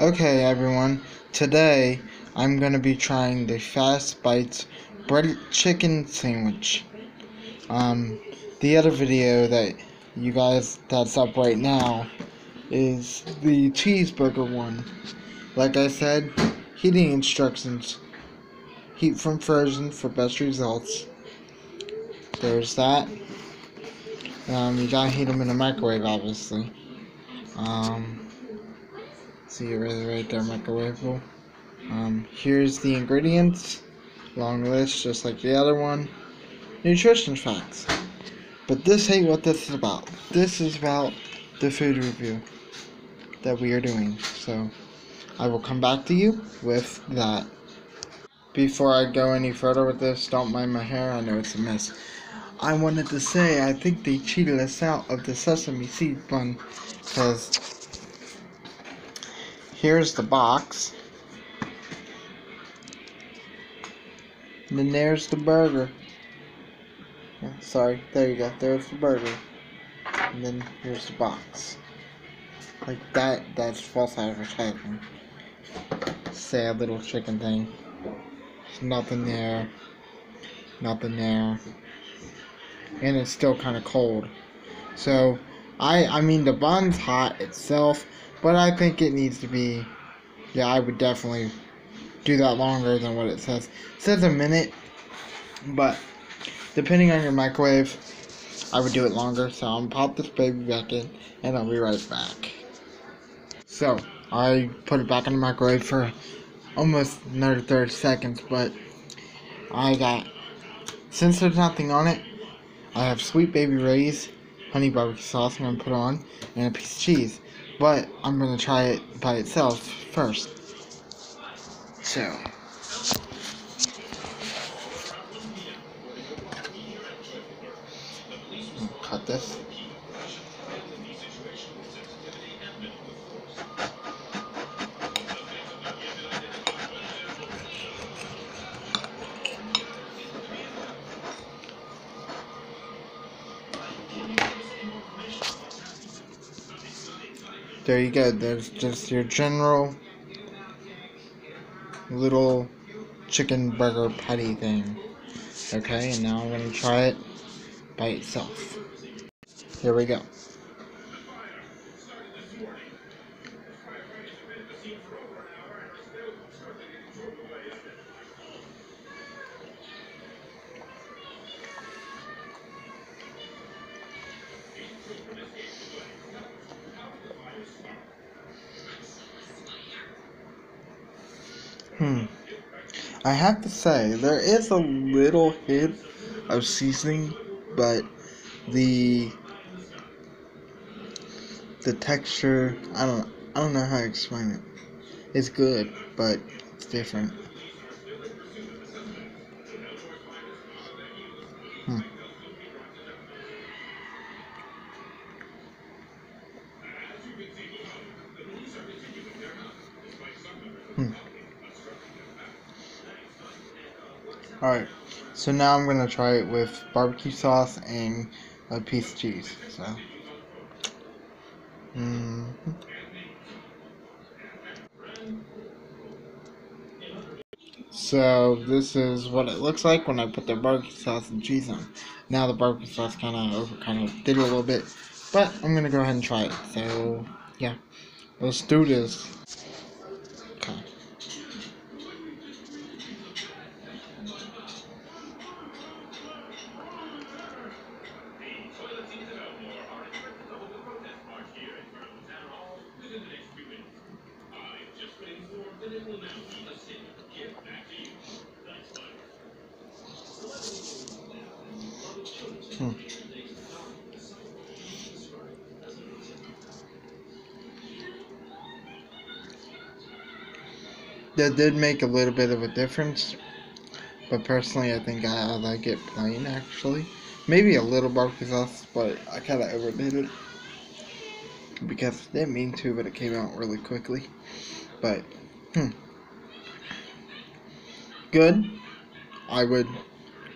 Okay, everyone. Today I'm gonna be trying the Fast Bites breaded chicken sandwich. Um, the other video that you guys that's up right now is the cheeseburger one. Like I said, heating instructions. Heat from frozen for best results. There's that. Um, you gotta heat them in a microwave, obviously. Um, see it right, there, microwavable. Um, here's the ingredients. Long list, just like the other one. Nutrition facts. But this ain't what this is about. This is about the food review that we are doing. So, I will come back to you with that. Before I go any further with this, don't mind my hair, I know it's a mess. I wanted to say I think they cheated us out of the sesame seed bun because here's the box. And then there's the burger. Sorry, there you go. There's the burger. And then here's the box. Like that, that's false advertising. Sad little chicken thing. Nothing there. Nothing there. And it's still kind of cold. So, I, I mean, the bun's hot itself, but I think it needs to be, yeah, I would definitely do that longer than what it says. It says a minute, but depending on your microwave, I would do it longer. So I'm pop this baby back in, and I'll be right back. So I put it back in the microwave for almost another 30 seconds, but I got since there's nothing on it, I have Sweet Baby Ray's honey barbecue sauce I'm gonna put on, and a piece of cheese. But I'm gonna try it by itself first. So. Cut this. There you go. There's just your general little chicken burger patty thing. Okay, and now I'm to try it by itself. Here we go. Hmm. I have to say, there is a little hint of seasoning, but the the texture, I don't I don't know how to explain it. It's good, but it's different. Alright, so now I'm gonna try it with barbecue sauce and a piece of cheese. So, mm -hmm. so this is what it looks like when I put the barbecue sauce and cheese on. Now the barbecue sauce kind of over, kind of did a little bit, but I'm gonna go ahead and try it. So yeah, let's do this. Hmm. That did make a little bit of a difference, but personally I think I, I like it plain actually. Maybe a little barbecue sauce, but I kind of overdid it because I didn't mean to, but it came out really quickly. But, hmm. Good. I would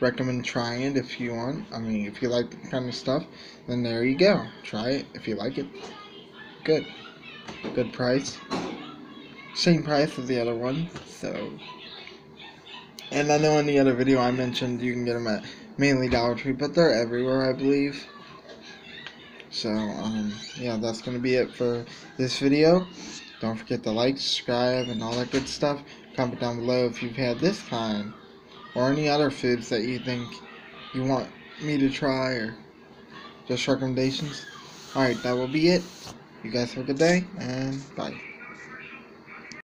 recommend trying it if you want. I mean, if you like the kind of stuff, then there you go. Try it if you like it. Good. Good price. same price as the other one. So, and I know in the other video I mentioned you can get them at mainly Dollar Tree, but they're everywhere, I believe. So, um, yeah, that's going to be it for this video. Don't forget to like, subscribe, and all that good stuff. Comment down below if you've had this kind or any other foods that you think you want me to try or just recommendations. Alright, that will be it. You guys have a good day, and bye.